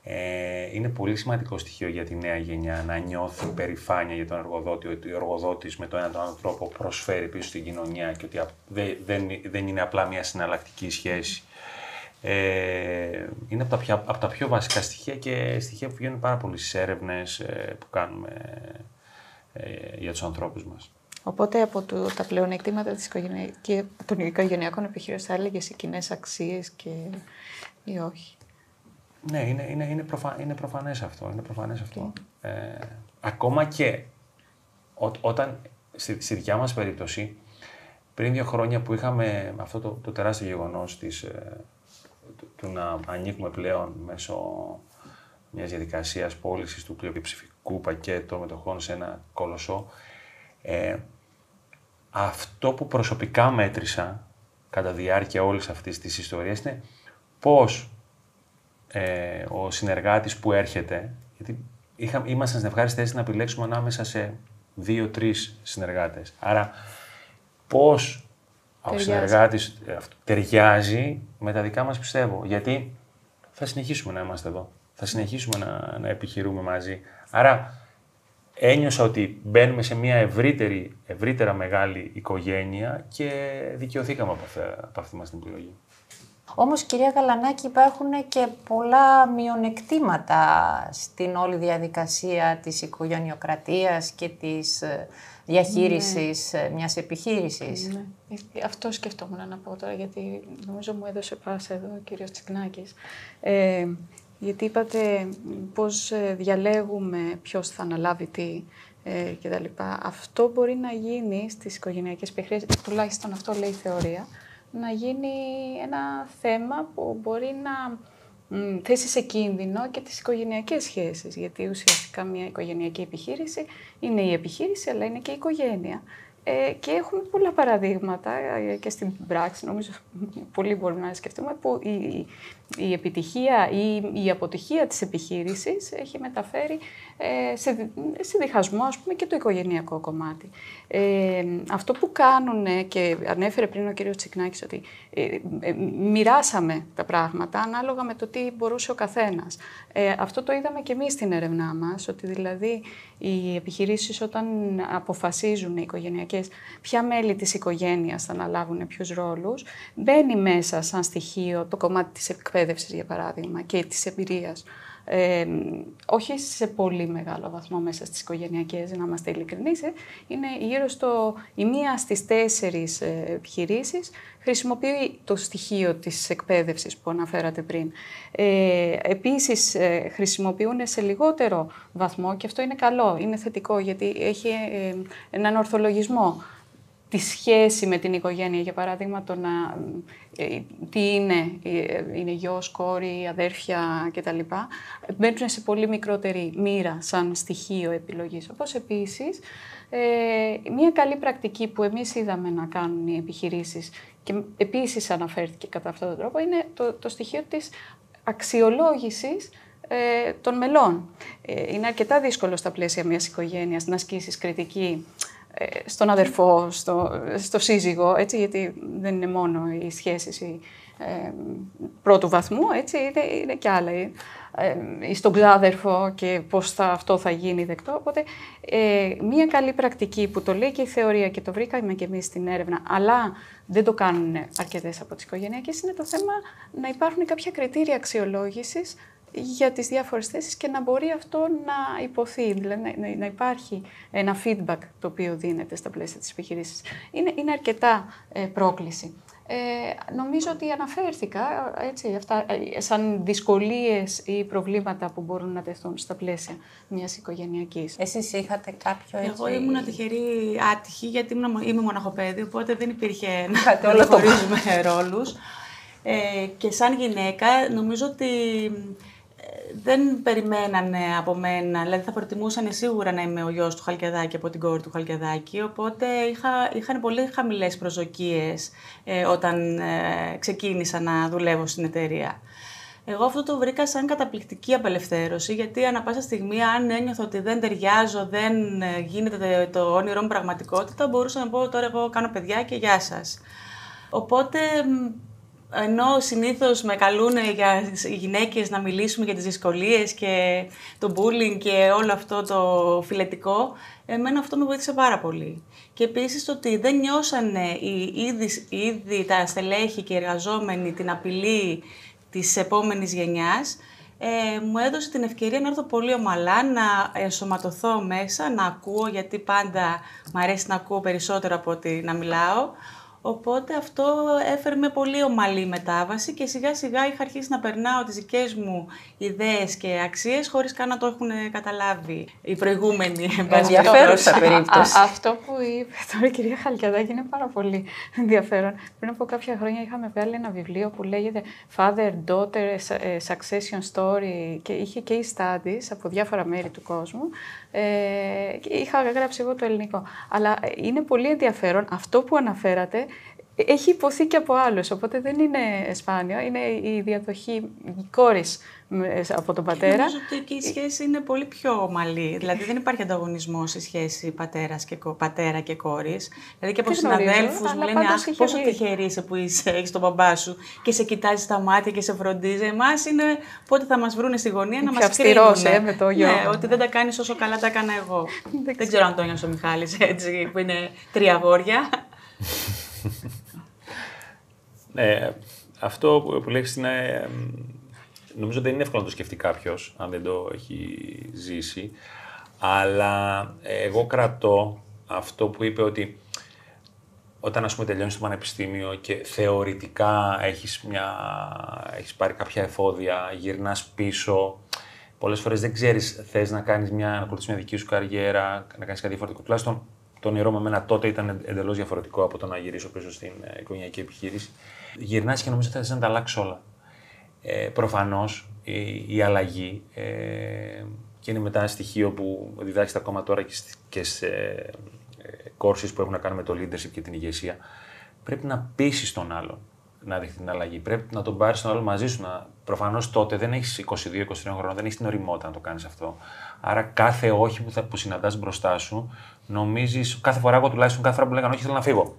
Ε, είναι πολύ σημαντικό στοιχείο για τη νέα γενιά να νιώθει περηφάνεια για τον εργοδότη, ότι ο εργοδότης με τον ένα τον άλλο τρόπο προσφέρει πίσω στην κοινωνία και ότι δεν, δεν είναι απλά μια συναλλακτική σχέση. Ε, είναι από τα, πιο, από τα πιο βασικά στοιχεία και στοιχεία που βγαίνουν πάρα πολύ στις έρευνες ε, που κάνουμε ε, για τους ανθρώπους μας. Οπότε από το, τα πλεονεκτήματα της των οικογενειακών επιχειρήσεων θα έλεγε οι κοινές αξίες και ή όχι; Ναι, είναι, είναι, είναι, προφα... είναι προφανές αυτό. Είναι προφανές αυτό. Ε, ακόμα και όταν στη, στη δικιά μας περίπτωση, πριν δύο χρόνια που είχαμε αυτό το, το τεράστιο γεγονός της, ε, του, να ανοίγουμε πλέον μέσω μιας διαδικασίας πώλησης του πλειοψηφικού πακέτου μετοχών σε ένα κολοσσό, ε, αυτό που προσωπικά μέτρησα κατά διάρκεια όλης αυτής της ιστορίας είναι πώς ε, ο συνεργάτης που έρχεται, γιατί είχα, ήμασταν στην ευχάριστη θέση να επιλέξουμε ανάμεσα σε δύο-τρεις συνεργάτες. Άρα, πώς ο συνεργάτης ε, ταιριάζει με τα δικά μας πιστεύω. Γιατί θα συνεχίσουμε να είμαστε εδώ. Θα συνεχίσουμε να, να επιχειρούμε μαζί. Άρα, ένιωσα ότι μπαίνουμε σε μια ευρύτερη, ευρύτερα μεγάλη οικογένεια και δικαιωθήκαμε από, αυτή, από αυτή μας την επιλογή. Όμως, κυρία Καλανάκη, υπάρχουν και πολλά μειονεκτήματα στην όλη διαδικασία της οικογενειοκρατίας και της ε, διαχείρισης ναι. Ε, μιας επιχείρησης. Ναι. Ε, αυτό σκεφτόμουν να πω τώρα, γιατί νομίζω μου έδωσε πάσα εδώ ο κύριος Τσικνάκης. Ε, γιατί είπατε πώς ε, διαλέγουμε ποιος θα αναλάβει τι ε, κτλ. Αυτό μπορεί να γίνει στις οικογενειακές επιχειρήσεις, τουλάχιστον αυτό λέει η θεωρία, να γίνει ένα θέμα που μπορεί να θέσει σε κίνδυνο και τις οικογενειακές σχέσεις. Γιατί ουσιαστικά μια οικογενειακή επιχείρηση είναι η επιχείρηση, αλλά είναι και η οικογένεια. Ε, και έχουμε πολλά παραδείγματα ε, και στην πράξη, νομίζω πολύ μπορούμε να σκεφτούμε, που η, η επιτυχία ή η αποτυχία της επιχείρησης έχει μεταφέρει ε, σε, σε διχασμό, ας πούμε, και το οικογενειακό κομμάτι. Ε, αυτό που κάνουν, και ανέφερε πριν ο κύριος Τσικνάκης, ότι ε, ε, μοιράσαμε τα πράγματα ανάλογα με το τι μπορούσε ο καθένας. Ε, αυτό το είδαμε και εμείς στην έρευνά μας, ότι δηλαδή οι επιχειρήσεις όταν αποφασίζουν οι οικογενειακές ποια μέλη της οικογένειας θα αναλάβουν ποιους ρόλους, μπαίνει μέσα σαν στοιχείο το κομμάτι της εκπαίδευσης, για παράδειγμα, και της εμπειρίας ε, όχι σε πολύ μεγάλο βαθμό μέσα στις οικογενειακές, να είμαστε ειλικρινείς, ε, είναι γύρω στο η μία στις τέσσερις ε, επιχειρήσεις χρησιμοποιεί το στοιχείο της εκπαίδευσης που αναφέρατε πριν. Ε, επίσης, ε, χρησιμοποιούν σε λιγότερο βαθμό και αυτό είναι καλό, είναι θετικό γιατί έχει ε, έναν ορθολογισμό τη σχέση με την οικογένεια, για παράδειγμα, το να, ε, τι είναι, ε, είναι γιος, κόρη, αδέρφια κτλ. Μπαίνουν σε πολύ μικρότερη μοίρα σαν στοιχείο επιλογής. Όπως επίσης, ε, μια καλή πρακτική που εμείς είδαμε να κάνουν οι επιχειρήσεις και επίσης αναφέρθηκε κατά αυτόν τον τρόπο, είναι το, το στοιχείο της αξιολόγησης ε, των μελών. είναι αρκετά δύσκολο στα πλαίσια μιας οικογένειας να ασκήσεις κριτική ε, στον αδερφό, στο, στο σύζυγο, έτσι, γιατί δεν είναι μόνο οι σχέσεις οι, ε, πρώτου βαθμού, έτσι, είναι, είναι και άλλα. Ε, ε, στον ξάδερφο και πώς θα, αυτό θα γίνει δεκτό. Οπότε, ε, μία καλή πρακτική που το λέει και η θεωρία και το βρήκαμε και εμείς στην έρευνα, αλλά δεν το κάνουν αρκετές από τις οικογενειακές, είναι το θέμα να υπάρχουν κάποια κριτήρια αξιολόγησης για τις διάφορες θέσεις και να μπορεί αυτό να υποθεί, δηλαδή να, υπάρχει ένα feedback το οποίο δίνεται στα πλαίσια της επιχειρήσης. Είναι, είναι αρκετά ε, πρόκληση. Ε, νομίζω ότι αναφέρθηκα έτσι, αυτά, ε, σαν δυσκολίες ή προβλήματα που μπορούν να τεθούν στα πλαίσια μιας οικογενειακής. Εσείς είχατε κάποιο έτσι... Εγώ ήμουν τυχερή άτυχη γιατί ήμουν, είμαι μοναχοπέδι, οπότε δεν υπήρχε να όλο χωρίζουμε ρόλους. Ε, και σαν γυναίκα νομίζω ότι δεν περιμένανε από μένα, δηλαδή θα προτιμούσαν σίγουρα να είμαι ο γιος του Χαλκιαδάκη από την κόρη του Χαλκιαδάκη, οπότε είχα, είχαν πολύ χαμηλές προσδοκίες ε, όταν ε, ξεκίνησα να δουλεύω στην εταιρεία. Εγώ αυτό το βρήκα σαν καταπληκτική απελευθέρωση, γιατί ανα πάσα στιγμή, αν ένιωθω ότι δεν ταιριάζω, δεν ε, γίνεται το όνειρό μου πραγματικότητα, μπορούσα να πω τώρα εγώ κάνω παιδιά και γεια σας. Οπότε ενώ συνήθως με καλούν για οι γυναίκες να μιλήσουμε για τις δυσκολίες και το bullying και όλο αυτό το φιλετικό, εμένα αυτό με βοήθησε πάρα πολύ. Και επίσης το ότι δεν νιώσανε ήδη, ήδη τα στελέχη και οι εργαζόμενοι την απειλή της επόμενης γενιάς, ε, μου έδωσε την ευκαιρία να έρθω πολύ ομαλά, να ενσωματωθώ μέσα, να ακούω, γιατί πάντα μου αρέσει να ακούω περισσότερο από ότι να μιλάω. Οπότε αυτό έφερε με πολύ ομαλή μετάβαση και σιγά σιγά είχα αρχίσει να περνάω τις δικές μου ιδέες και αξίες χωρίς καν να το έχουν καταλάβει οι προηγούμενοι. Ενδιαφέρουσα περίπτωση. αυτό που είπε τώρα η κυρία Χαλκιαδάκη είναι πάρα πολύ ενδιαφέρον. Πριν από κάποια χρόνια είχαμε βγάλει ένα βιβλίο που λέγεται Father Daughter Succession Story και είχε και studies από διάφορα μέρη του κόσμου. Ε, είχα γράψει εγώ το ελληνικό. Αλλά είναι πολύ ενδιαφέρον αυτό που αναφέρατε έχει υποθεί και από άλλους, οπότε δεν είναι σπάνιο. Είναι η διαδοχή κόρης από τον πατέρα. νομίζω ότι και η σχέση είναι πολύ πιο ομαλή. Δηλαδή δεν υπάρχει ανταγωνισμός σε σχέση πατέρας και, πατέρα και κόρης. Δηλαδή και από συναδέλφους μου λένε Αχ, πόσο τυχερή είσαι που είσαι, έχεις τον μπαμπά σου και σε κοιτάζει στα μάτια και σε φροντίζει. Εμάς είναι πότε θα μας βρούνε στη γωνία να μας κρίνουν. Ε, με το γιο. Ναι, ότι δεν τα κάνεις όσο καλά τα έκανα εγώ. δεν ξέρω αν το ένιωσε ο Μιχάλης έτσι, που είναι τρία βόρεια. Ναι, αυτό που λέξεις είναι... Νομίζω δεν είναι εύκολο να το σκεφτεί κάποιος αν δεν το έχει ζήσει. Αλλά εγώ κρατώ αυτό που είπε ότι όταν ας πούμε τελειώνεις το πανεπιστήμιο και θεωρητικά έχεις, μια, έχεις πάρει κάποια εφόδια, γυρνάς πίσω, πολλές φορές δεν ξέρεις θες να κάνεις μια, να ακολουθήσεις μια δική σου καριέρα, να κάνεις κάτι διαφορετικό. Τουλάχιστον το όνειρό με εμένα τότε ήταν εντελώς διαφορετικό από το να γυρίσω πίσω στην ε, οικογενειακή επιχείρηση. Γυρνάς και νομίζω ότι να τα αλλάξει όλα. Ε, Προφανώς η, η, αλλαγή ε, και είναι μετά ένα στοιχείο που διδάξετε ακόμα τώρα και, και σε ε, κόρσει που έχουν να κάνουν με το leadership και την ηγεσία. Πρέπει να πείσει τον άλλον να δεχτεί την αλλαγή. Πρέπει να τον πάρεις τον άλλο μαζί σου. Να... Προφανώς τότε δεν έχεις 22-23 χρόνια, δεν έχει την οριμότητα να το κάνεις αυτό. Άρα κάθε όχι που, θα, που συναντάς μπροστά σου, νομίζεις, κάθε φορά εγώ τουλάχιστον κάθε φορά που λέγανε όχι, θέλω να φύγω.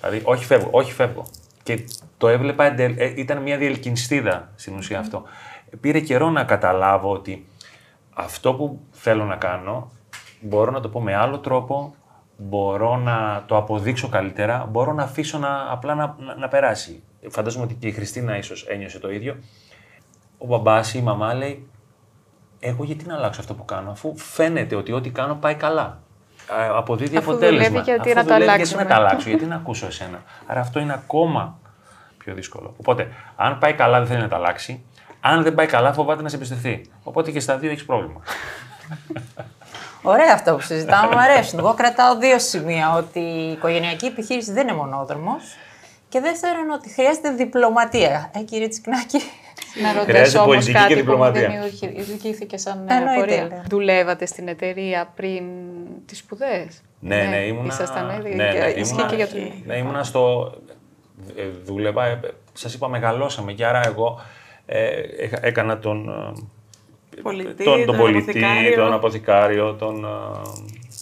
Δηλαδή, όχι φεύγω, όχι φεύγω. Και το έβλεπα, ε, ήταν μια διελκυνστίδα στην ουσία αυτό. Πήρε καιρό να καταλάβω ότι αυτό που θέλω να κάνω μπορώ να το πω με άλλο τρόπο, μπορώ να το αποδείξω καλύτερα, μπορώ να αφήσω να, απλά να, να, περάσει. Φαντάζομαι ότι και η Χριστίνα ίσως ένιωσε το ίδιο. Ο μπαμπάς ή η μαμά λέει, εγώ γιατί να αλλάξω αυτό που κάνω, αφού φαίνεται ότι ό,τι κάνω πάει καλά. Αποδίδει Αφού αποτέλεσμα. Δουλεύει, γιατί να το αλλάξουμε. Γιατί να τα αλλάξω, γιατί να ακούσω εσένα. Άρα αυτό είναι ακόμα πιο δύσκολο. Οπότε, αν πάει καλά, δεν θέλει να τα αλλάξει. Αν δεν πάει καλά, φοβάται να σε εμπιστευτεί. Οπότε και στα δύο έχεις πρόβλημα. Ωραία αυτό που συζητάμε, μου αρέσουν. Εγώ κρατάω δύο σημεία. Ότι η οικογενειακή επιχείρηση δεν είναι μονόδρομος. Και δεύτερον, ότι χρειάζεται διπλωματία. Ε, κύριε Τσικνάκη. Να ρωτήσω όμως κάτι που μου δημιουργήθηκε σαν απορία. Δουλεύατε στην εταιρεία πριν τις σπουδές; Ναι, ναι, ήμουνα. Ήσασταν, ναι, ναι, ήμουνα, και για το... ναι, ήμουνα στο. Ε, δούλευα, ε, σας είπα, μεγαλώσαμε και άρα εγώ ε, έκανα τον. Πολιτή, τον, τον, τον πολιτή, αποθηκάριο. τον αποθηκάριο, τον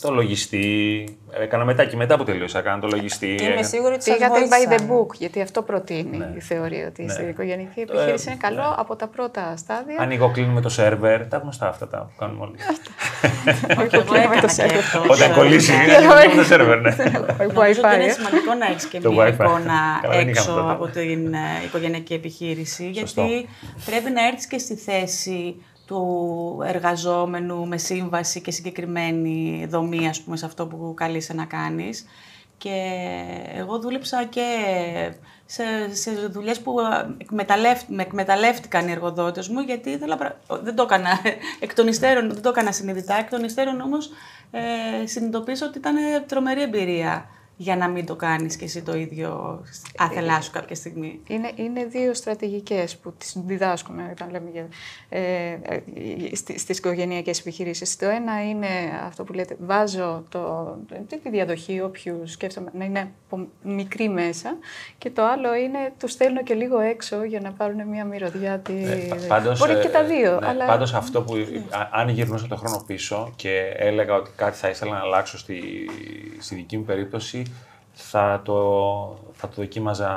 το λογιστή. Έκανα μετά και μετά που τελείωσα. Έκανα το λογιστή. Και είμαι έκανα- σίγουρη ότι σας Πήγατε by the βοήθησαν. book, γιατί αυτό προτείνει Ναι. η θεωρία ότι Ναι. η οικογενειακή Το, επιχείρηση ε, είναι καλό ναι. από τα πρώτα στάδια. Ανοίγω, κλείνουμε το σερβερ. Τα γνωστά αυτά τα που κάνουμε όλοι. Όχι, Εγώ όχι με έκανα το και σερβερ. αυτό. Όταν κολλήσει, Και ανοίγουμε εγώ- το σερβερ, ναι. Νομίζω ότι Wi-Fi. είναι ε. σημαντικό να έχεις και Το μια Wi-Fi. εικόνα Καλά, δεν έξω είχαμε τότε. από την ε, οικογενειακή επιχείρηση. Σωστό. Γιατί πρέπει να έρθεις και στη θέση του εργαζόμενου με σύμβαση και συγκεκριμένη δομή, ας πούμε, σε αυτό που καλείσαι να κάνεις. Και εγώ δούλεψα και σε, σε δουλειές που εκμεταλλεύτ, με εκμεταλλεύτηκαν οι εργοδότες μου, γιατί ήθελα, πρα- δεν το έκανα εκ των υστέρων, δεν το έκανα συνειδητά, εκ των υστέρων όμως ε, συνειδητοποίησα ότι ήταν τρομερή εμπειρία για να μην το κάνεις και εσύ το ίδιο άθελά σου κάποια στιγμή. Είναι, είναι δύο στρατηγικές που τις διδάσκουμε όταν λέμε για, ε, ε, στις, στις οικογενειακές επιχειρήσεις. Το ένα είναι αυτό που λέτε, βάζω το, τη διαδοχή όποιου σκέφτομαι να είναι από μικρή μέσα και το άλλο είναι τους στέλνω και λίγο έξω για να πάρουν μια μυρωδιά. Τη... Ε, πάντως, Μπορεί και ε, τα δύο. ναι, αλλά... Πάντως αυτό που, α- αν γυρνούσα το χρόνο πίσω και έλεγα ότι κάτι θα ήθελα να αλλάξω στη, στη δική μου περίπτωση, θα το, θα το δοκίμαζα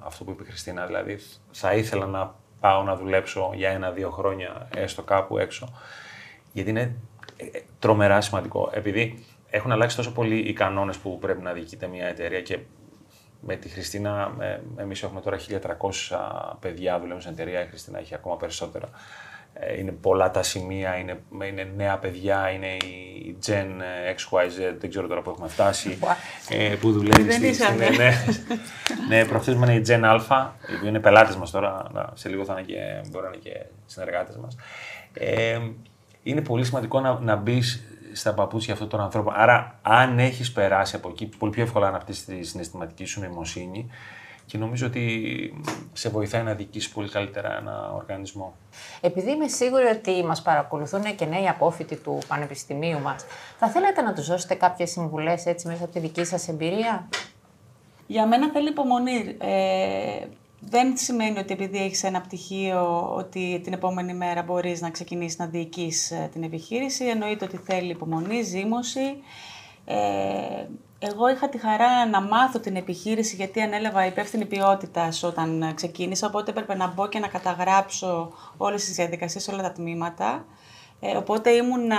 αυτό που είπε η Χριστίνα. Δηλαδή, θα ήθελα να πάω να δουλέψω για ένα-δύο χρόνια έστω κάπου έξω. Γιατί είναι ε, ε, τρομερά σημαντικό. Επειδή έχουν αλλάξει τόσο πολύ οι κανόνες που πρέπει να διοικείται μια εταιρεία και με τη Χριστίνα, ε, εμείς έχουμε τώρα 1300 παιδιά δουλεύουν στην εταιρεία, η Χριστίνα έχει ακόμα περισσότερα. Ε, Είναι πολλά τα σημεία, είναι, είναι νέα παιδιά, είναι η Gen XYZ, δεν ξέρω τώρα που έχουμε φτάσει, ε, που δουλεύει Δεν στη, είσαμε. στην- ναι, ναι, προχθές είναι η Gen Alpha, οι οποίοι είναι πελάτες μας τώρα, να- σε λίγο θα είναι και, μπορεί να είναι και συνεργάτες μας. Ε, είναι πολύ σημαντικό να, να μπεις στα παπούτσια αυτών των ανθρώπων. Άρα, αν έχεις περάσει από εκεί, πολύ πιο εύκολα να αναπτύσσει τη συναισθηματική σου νοημοσύνη και νομίζω ότι σε βοηθάει να διοικήσεις πολύ καλύτερα ένα οργανισμό. Επειδή είμαι σίγουρη ότι μας παρακολουθούν και νέοι απόφοιτοι του Πανεπιστημίου μας, θα θέλετε να τους δώσετε κάποιες συμβουλές έτσι μέσα από τη δική σας εμπειρία; Για μένα θέλει υπομονή. Ε, δεν σημαίνει ότι επειδή έχεις ένα πτυχίο ότι την επόμενη μέρα μπορείς να ξεκινήσεις να διοικείς ε, την επιχείρηση. Εννοείται ότι θέλει υπομονή, ζήμωση. Ε, εγώ είχα τη χαρά να μάθω την επιχείρηση γιατί ανέλαβα υπεύθυνη ποιότητα όταν ε, ξεκίνησα, οπότε έπρεπε να μπω και να καταγράψω όλες τις διαδικασίες, όλα τα τμήματα. Ε, οπότε ήμουνα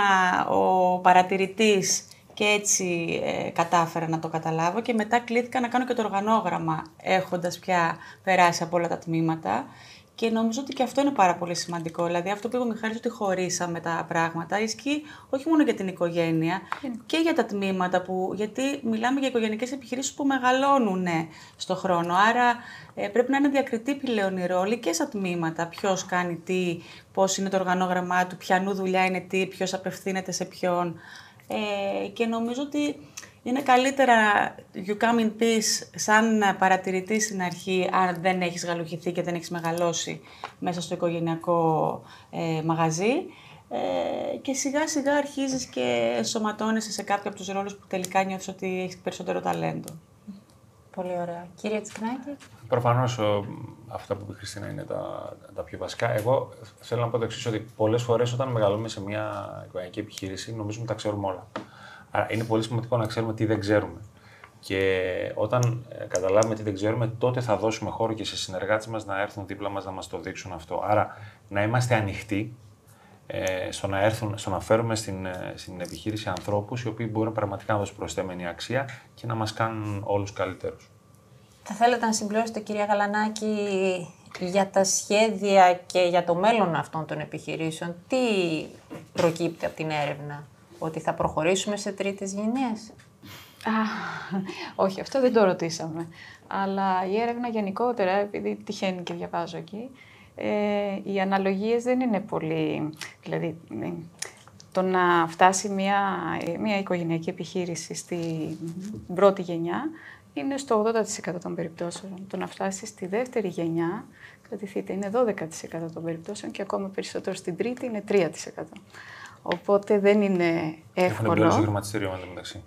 ο παρατηρητής και έτσι ε, κατάφερα να το καταλάβω και μετά κλήθηκα να κάνω και το οργανόγραμμα έχοντας πια περάσει από όλα τα τμήματα και νομίζω ότι και αυτό είναι πάρα πολύ σημαντικό. Δηλαδή αυτό που είπε ο Μιχάλης ότι χωρίσαμε τα πράγματα ισχύει όχι μόνο για την οικογένεια και για τα τμήματα που, γιατί μιλάμε για οικογενειακές επιχειρήσεις που μεγαλώνουν ε, στο χρόνο. Άρα ε, πρέπει να είναι διακριτή πλέον η ρόλη και στα τμήματα. Ποιος κάνει τι, πώς είναι το οργανόγραμμά του, ποιανού δουλειά είναι τι, ποιος απευθύνεται σε ποιον. Ε, και νομίζω ότι είναι καλύτερα you come in peace σαν παρατηρητή στην αρχή αν δεν έχεις γαλουχηθεί και δεν έχεις μεγαλώσει μέσα στο οικογενειακό ε, μαγαζί ε, και σιγά σιγά αρχίζεις και ενσωματώνεσαι σε κάποιο από τους ρόλους που τελικά νιώθεις ότι έχεις περισσότερο ταλέντο. Πολύ ωραία. Κύριε Τσικνάκη. Προφανώς αυτά που είπε η Χριστίνα είναι τα, τα πιο βασικά. Εγώ θέλω να πω το εξής: ότι πολλές φορές όταν μεγαλώνουμε σε μια οικογενειακή επιχείρηση, νομίζουμε ότι τα ξέρουμε όλα. Άρα είναι πολύ σημαντικό να ξέρουμε τι δεν ξέρουμε. Και όταν ε, καταλάβουμε τι δεν ξέρουμε, τότε θα δώσουμε χώρο και σε συνεργάτες μας να έρθουν δίπλα μας να μας το δείξουν αυτό. Άρα να είμαστε ανοιχτοί ε, στο, να έρθουν, στο να φέρουμε στην, ε, στην επιχείρηση ανθρώπους οι οποίοι μπορούν πραγματικά να δώσουν προσθέμενη αξία και να μας κάνουν όλους καλύτερους. Θα θέλετε να συμπληρώσετε, κυρία Γαλανάκη, για τα σχέδια και για το μέλλον αυτών των επιχειρήσεων. Τι προκύπτει από την έρευνα, ότι θα προχωρήσουμε σε τρίτες γενιές; Α, όχι, αυτό δεν το ρωτήσαμε. Αλλά η έρευνα γενικότερα, επειδή τυχαίνει και διαβάζω εκεί, ε, οι αναλογίες δεν είναι πολύ... Δηλαδή, ε, το να φτάσει μια, μια οικογενειακή επιχείρηση στην πρώτη γενιά είναι στο 80% των περιπτώσεων. Το να φτάσει στη δεύτερη γενιά, κρατηθείτε, είναι 12% των περιπτώσεων και ακόμα περισσότερο στην τρίτη είναι 3%. Οπότε δεν είναι Έχουν εύκολο. εμπλέξει το χρηματιστήριο με το μεταξύ.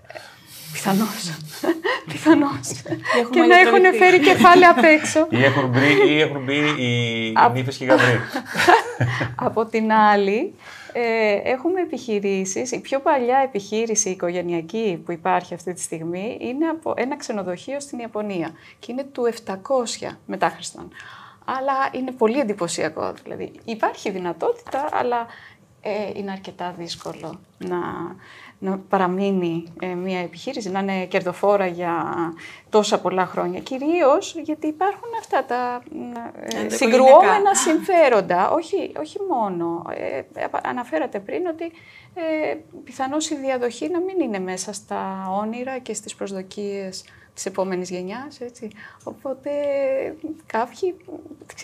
Πιθανώς. Πιθανώς. έχουμε και να έχουν ηλεκτρονική. φέρει κεφάλαια απ' έξω. ή έχουν μπει, ή έχουν μπει οι νύφες και οι γαμπροί. από την άλλη, ε, έχουμε επιχειρήσεις, η πιο παλιά επιχείρηση οικογενειακή που υπάρχει αυτή τη στιγμή είναι από ένα ξενοδοχείο στην Ιαπωνία και είναι του 700 μετά Χριστόν. Αλλά είναι πολύ εντυπωσιακό, δηλαδή υπάρχει δυνατότητα, αλλά ε, είναι αρκετά δύσκολο να, να παραμείνει ε, μια επιχείρηση, να είναι κερδοφόρα για τόσα πολλά χρόνια. Κυρίως γιατί υπάρχουν αυτά τα ε, συγκρουόμενα συμφέροντα. όχι, όχι μόνο. Ε, αναφέρατε πριν ότι ε, πιθανώς η διαδοχή να μην είναι μέσα στα όνειρα και στις προσδοκίες της επόμενης γενιάς, έτσι. Οπότε κάποιοι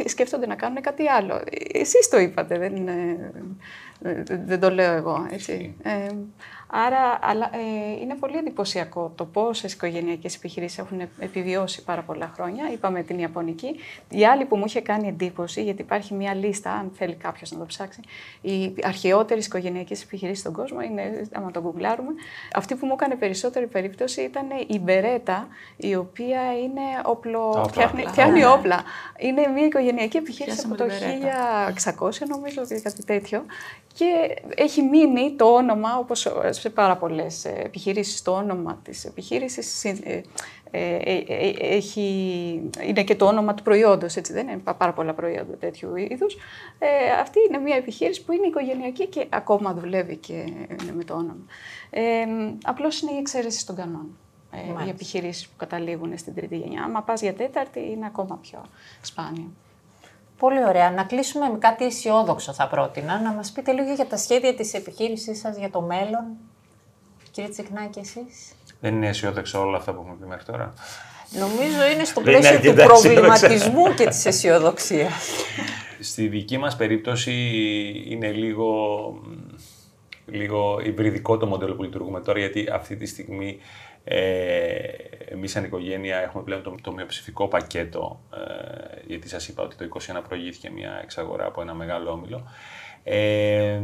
σκέφτονται να κάνουν κάτι άλλο. Εσείς το είπατε, δεν, δεν το λέω εγώ, έτσι. Ε, Άρα αλλά, ε, είναι πολύ εντυπωσιακό το πόσε οικογενειακές επιχειρήσεις έχουν επιβιώσει πάρα πολλά χρόνια. Είπαμε την Ιαπωνική. Η άλλη που μου είχε κάνει εντύπωση, γιατί υπάρχει μια λίστα, αν θέλει κάποιος να το ψάξει, οι αρχαιότερες οικογενειακές επιχειρήσεις στον κόσμο, είναι, άμα το γκουγκλάρουμε. Αυτή που μου έκανε περισσότερη περίπτωση ήταν η Μπερέτα, η οποία είναι όπλο. φτιάχνει, φτιάχνει όπλα. Είναι μια οικογενειακή επιχείρηση από το 1600, νομίζω, κάτι τέτοιο. Και έχει μείνει το όνομα, όπως σε πάρα πολλές επιχειρήσεις, το όνομα της επιχείρησης ε, ε, ε, έχει, είναι και το όνομα του προϊόντος, έτσι δεν είναι πάρα πολλά προϊόντα τέτοιου είδους. αυτή είναι μια επιχείρηση που είναι οικογενειακή και ακόμα δουλεύει και είναι με το όνομα. Ε, απλώς είναι η εξαίρεση στον κανόνα. οι επιχειρήσεις που καταλήγουν στην τρίτη γενιά. Αν πας για τέταρτη είναι ακόμα πιο σπάνιο. Πολύ ωραία. Να κλείσουμε με κάτι αισιόδοξο θα πρότεινα. Να μας πείτε λίγο για τα σχέδια της επιχείρησής σας για το μέλλον. Κύριε Τσικνάκη, εσείς. Δεν είναι αισιόδοξο όλα αυτά που έχουμε πει μέχρι τώρα. Νομίζω είναι στο πλαίσιο του προβληματισμού και της αισιοδοξίας. Στη δική μας περίπτωση είναι λίγο, λίγο υβριδικό το μοντέλο που λειτουργούμε τώρα, γιατί αυτή τη στιγμή ε, Εμείς, σαν οικογένεια, έχουμε πλέον το, το μειοψηφικό πακέτο. Ε, γιατί σας είπα ότι το 2021 προηγήθηκε μια εξαγορά από ένα μεγάλο όμιλο. Ε,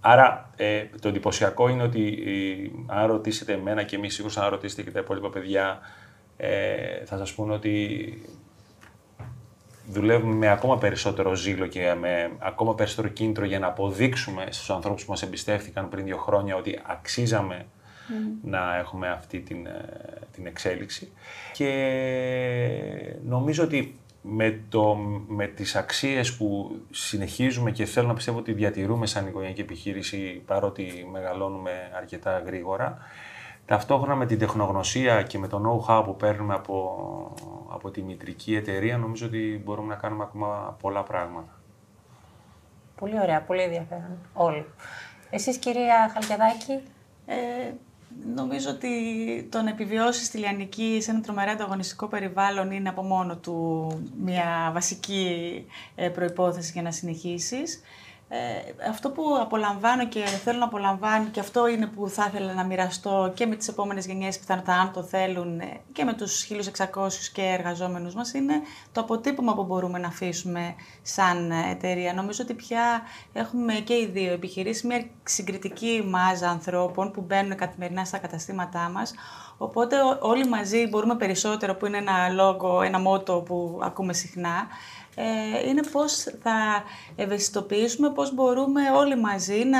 άρα, ε, το εντυπωσιακό είναι ότι ε, αν ρωτήσετε εμένα και εμείς, σίγουρα αν ρωτήσετε και τα υπόλοιπα παιδιά, ε, θα σας πούνε ότι δουλεύουμε με ακόμα περισσότερο ζήλο και με ακόμα περισσότερο κίνητρο για να αποδείξουμε στους ανθρώπους που μας εμπιστεύτηκαν πριν δύο χρόνια ότι αξίζαμε να έχουμε αυτή την, ε, την εξέλιξη. Και νομίζω ότι με, το, με τις αξίες που συνεχίζουμε και θέλω να πιστεύω ότι διατηρούμε σαν οικογενειακή επιχείρηση παρότι μεγαλώνουμε αρκετά γρήγορα, ταυτόχρονα με την τεχνογνωσία και με το know-how που παίρνουμε από, από τη μητρική εταιρεία νομίζω ότι μπορούμε να κάνουμε ακόμα πολλά πράγματα. Πολύ ωραία, πολύ ενδιαφέρον όλοι. Εσείς κυρία Χαλκιαδάκη; Ε, Νομίζω ότι το να επιβιώσεις στη Λιανική σε ένα τρομερά ανταγωνιστικό περιβάλλον είναι από μόνο του μια βασική ε, προϋπόθεση για να συνεχίσεις. Ε, αυτό που απολαμβάνω και θέλω να απολαμβάνω και αυτό είναι που θα ήθελα να μοιραστώ και με τις επόμενες γενιές πιθανότατα αν το θέλουν ε, και με τους 1600 και εργαζόμενους μας είναι το αποτύπωμα που μπορούμε να αφήσουμε σαν εταιρεία. Νομίζω ότι πια έχουμε και οι δύο επιχειρήσεις μια συγκριτική μάζα ανθρώπων που μπαίνουν καθημερινά στα καταστήματά μας Οπότε όλοι μαζί μπορούμε περισσότερο, που είναι ένα λόγο, ένα μότο που ακούμε συχνά, ε, είναι πώς θα ευαισθητοποιήσουμε, πώς μπορούμε όλοι μαζί να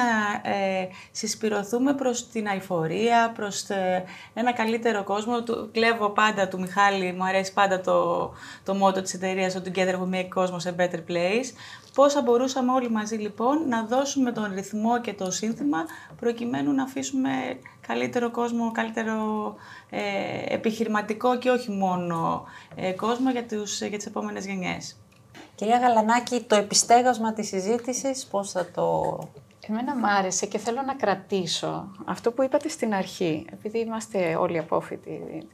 ε, συσπηρωθούμε προς την αηφορία, προς ε, ένα καλύτερο κόσμο. Του, κλέβω πάντα του Μιχάλη, μου αρέσει πάντα το, το μότο της εταιρείας ότι Together we make Cosmos a better place. Πώς θα μπορούσαμε όλοι μαζί λοιπόν να δώσουμε τον ρυθμό και το σύνθημα προκειμένου να αφήσουμε καλύτερο κόσμο, καλύτερο ε, επιχειρηματικό και όχι μόνο ε, κόσμο για, τους, για τις επόμενες γενιές. Κυρία Γαλανάκη, το επιστέγασμα της συζήτησης, πώς θα το... Εμένα μου άρεσε και θέλω να κρατήσω αυτό που είπατε στην αρχή, επειδή είμαστε όλοι απόφοιτοι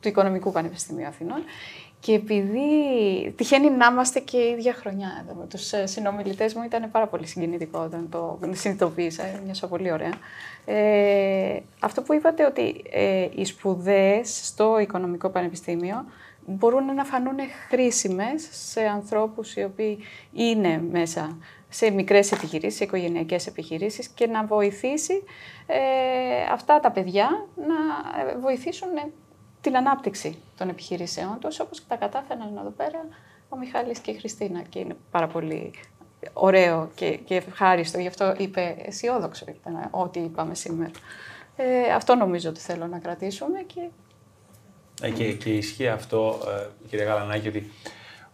του Οικονομικού Πανεπιστημίου Αθηνών και επειδή τυχαίνει να είμαστε και ίδια χρονιά εδώ με τους ε, συνομιλητές μου, ήταν πάρα πολύ συγκινητικό όταν το συνειδητοποίησα, νιώσα πολύ ωραία. Ε, αυτό που είπατε ότι ε, οι σπουδές στο Οικονομικό Πανεπιστήμιο μπορούν να φανούν χρήσιμες σε ανθρώπους οι οποίοι είναι μέσα σε μικρές επιχειρήσεις, σε οικογενειακές επιχειρήσεις και να βοηθήσει ε, αυτά τα παιδιά να ε, βοηθήσουν την ανάπτυξη των επιχειρήσεών τους, όπως τα κατάφεραν εδώ πέρα ο Μιχάλης και η Χριστίνα και είναι πάρα πολύ ωραίο και, και ευχάριστο. Γι' αυτό είπε αισιόδοξο ήταν ό,τι είπαμε σήμερα. Ε, αυτό νομίζω ότι θέλω να κρατήσουμε και... Ε, και, και ισχύει αυτό, ε, κύριε Γαλανάκη, ότι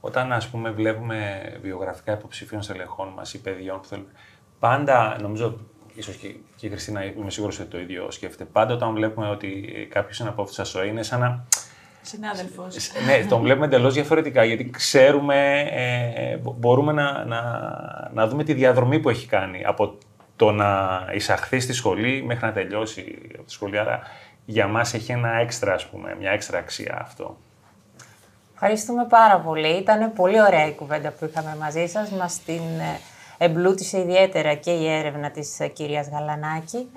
όταν ας πούμε βλέπουμε βιογραφικά υποψηφίων στελεχών μας ή παιδιών που θέλουν, πάντα νομίζω ίσως και, και η Χριστίνα είμαι σίγουρος ότι το ίδιο σκέφτεται. Πάντα όταν βλέπουμε ότι κάποιος είναι από αυτή τη είναι σαν να Συνάδελφος. ναι, τον βλέπουμε εντελώς διαφορετικά γιατί ξέρουμε, ε, μπορούμε να, να, να δούμε τη διαδρομή που έχει κάνει από το να εισαχθεί στη σχολή μέχρι να τελειώσει από τη σχολή. Άρα για μας έχει ένα έξτρα, ας πούμε, μια έξτρα αξία αυτό. Ευχαριστούμε πάρα πολύ. Ήταν πολύ ωραία η κουβέντα που είχαμε μαζί σας. Μας την ε, εμπλούτησε ιδιαίτερα και η έρευνα της ε, κυρίας Γαλανάκη.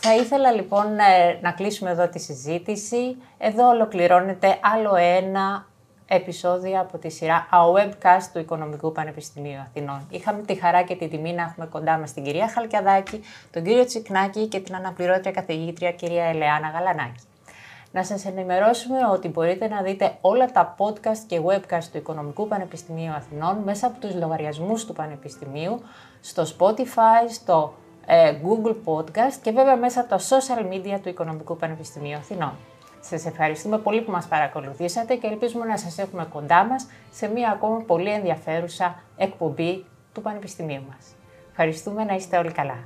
Θα ήθελα λοιπόν ε, να κλείσουμε εδώ τη συζήτηση. Εδώ ολοκληρώνεται άλλο ένα επεισόδιο από τη σειρά A Webcast του Οικονομικού Πανεπιστημίου Αθηνών. Είχαμε τη χαρά και τη τιμή να έχουμε κοντά μας την κυρία Χαλκιαδάκη, τον κύριο Τσικνάκη και την αναπληρώτρια καθηγήτρια κυρία Ελεάνα Γαλανάκη. Να σας ενημερώσουμε ότι μπορείτε να δείτε όλα τα podcast και webcast του Οικονομικού Πανεπιστημίου Αθηνών μέσα από τους λογαριασμούς του Πανεπιστημίου, στο Spotify, στο ε, Google Podcast και βέβαια μέσα από τα social media του Οικονομικού Πανεπιστημίου Αθηνών. Σας ευχαριστούμε πολύ που μας παρακολουθήσατε και ελπίζουμε να σας έχουμε κοντά μας σε μία ακόμα πολύ ενδιαφέρουσα εκπομπή του Πανεπιστημίου μας. Ευχαριστούμε να είστε όλοι καλά.